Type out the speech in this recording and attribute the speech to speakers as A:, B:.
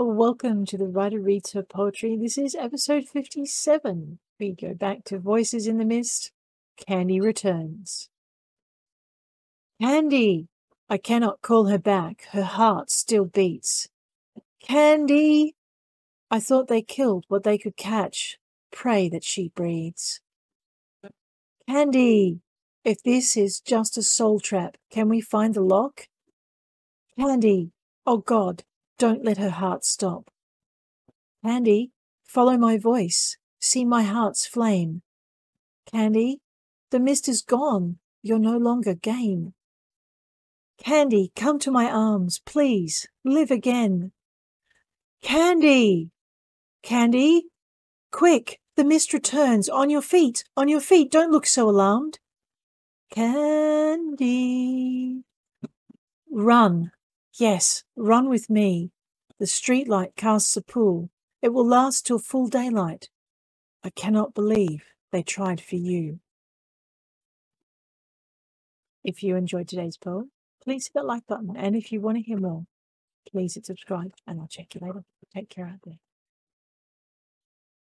A: Welcome to the Writer Reads Her Poetry. This is episode 57. We go back to Voices in the Mist. Candy returns. Candy! I cannot call her back. Her heart still beats. Candy! I thought they killed what they could catch. Pray that she breathes. Candy! If this is just a soul trap, can we find the lock? Candy! Oh God, don't let her heart stop. Candy, follow my voice. See my heart's flame. Candy, the mist is gone. You're no longer game. Candy, come to my arms, please. Live again. Candy! Candy! Quick! The mist returns. On your feet! On your feet! Don't look so alarmed. Candy! Run! Yes, run with me. The streetlight casts a pool. It will last till full daylight. I cannot believe they tried for you. If you enjoyed today's poem, please hit that like button. And if you want to hear more, please hit subscribe and I'll check you later. Take care out there.